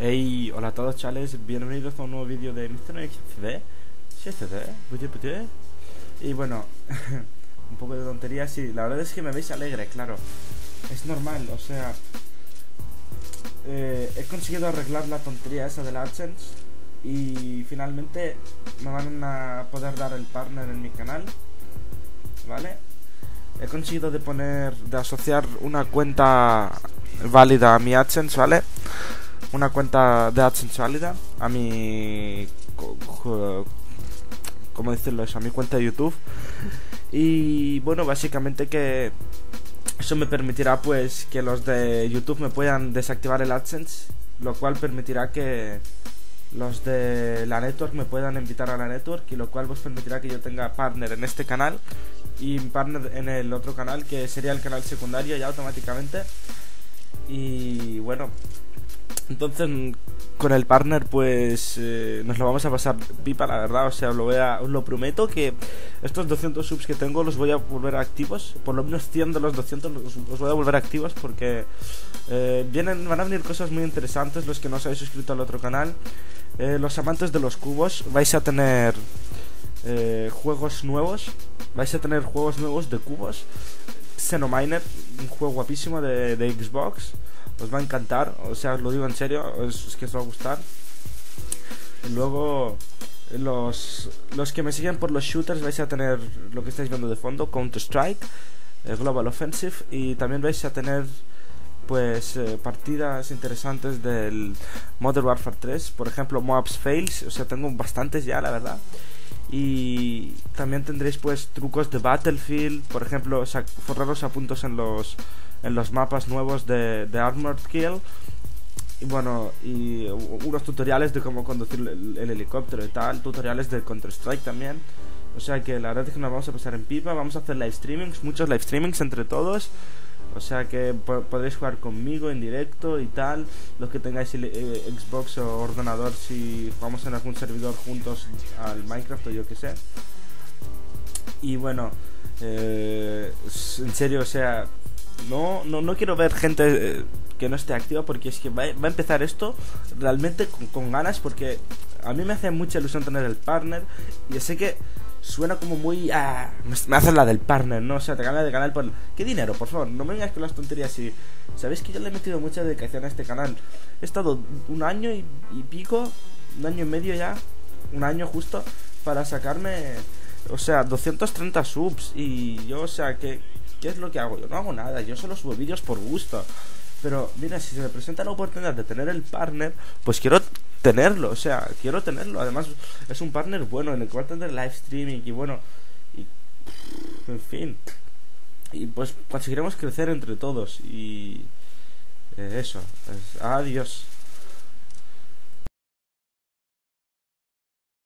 Hey, hola a todos chales, bienvenidos a un nuevo vídeo de Mr. XCD XCD, Y bueno, un poco de tontería, sí, la verdad es que me veis alegre, claro Es normal, o sea eh, He conseguido arreglar la tontería esa de la AdSense Y finalmente me van a poder dar el partner en mi canal ¿Vale? He conseguido de poner, de asociar una cuenta válida a mi AdSense, ¿vale? Una cuenta de AdSense válida a mi ¿cómo decirlo eso? a mi cuenta de YouTube y bueno básicamente que eso me permitirá pues que los de YouTube me puedan desactivar el AdSense lo cual permitirá que los de la network me puedan invitar a la network y lo cual pues permitirá que yo tenga partner en este canal y partner en el otro canal que sería el canal secundario ya automáticamente y bueno entonces, con el partner, pues eh, nos lo vamos a pasar pipa, la verdad. O sea, lo voy a, os lo prometo que estos 200 subs que tengo los voy a volver activos. Por lo menos 100 de los 200 los, voy a volver activos porque eh, vienen, van a venir cosas muy interesantes. Los que no os habéis suscrito al otro canal, eh, los amantes de los cubos, vais a tener juegos nuevos. Vais a tener juegos nuevos de cubos. Xenominer, un juego guapísimo de, Xbox os va a encantar, o sea, os lo digo en serio, es, que os va a gustar. Y luego, los, los que me siguen por los shooters vais a tener lo que estáis viendo de fondo, Counter-Strike, eh, Global Offensive, y también vais a tener pues eh, partidas interesantes del Modern Warfare 3, por ejemplo, Mobs Fails, o sea, tengo bastantes ya, la verdad. Y también tendréis pues trucos de Battlefield, por ejemplo, forraros a puntos en los en los mapas nuevos de, Armored Kill. Y bueno, y unos tutoriales de cómo conducir el, helicóptero y tal, tutoriales de Counter-Strike también. O sea que la verdad es que nos vamos a pasar en pipa, vamos a hacer live streamings, muchos live streamings entre todos. O sea que podréis jugar conmigo en directo y tal. Los que tengáis eh, Xbox o ordenador, si jugamos en algún servidor juntos al Minecraft o yo que sé. Y bueno, eh, en serio, o sea, no, no, no quiero ver gente eh, que no esté activa porque es que va, a empezar esto realmente con, ganas porque a mí me hace mucha ilusión tener el partner y sé que suena como muy... Ah, me hace la del partner, ¿no? O sea, te gana de canal por... ¿Qué dinero? Por favor, no me vengas con las tonterías y... Sabéis que yo le he metido mucha dedicación a este canal. He estado un año y, y pico, un año y medio ya, un año justo, para sacarme... O sea, 230 subs y yo, o sea, que ¿Qué es lo que hago? Yo no hago nada, yo solo subo vídeos por gusto. Pero mira, si se me presenta la oportunidad de tener el partner, pues quiero tenerlo, o sea, quiero tenerlo. Además, es un partner bueno en el cual tener live streaming y bueno, y en fin. Y pues conseguiremos crecer entre todos y eh, eso. adiós.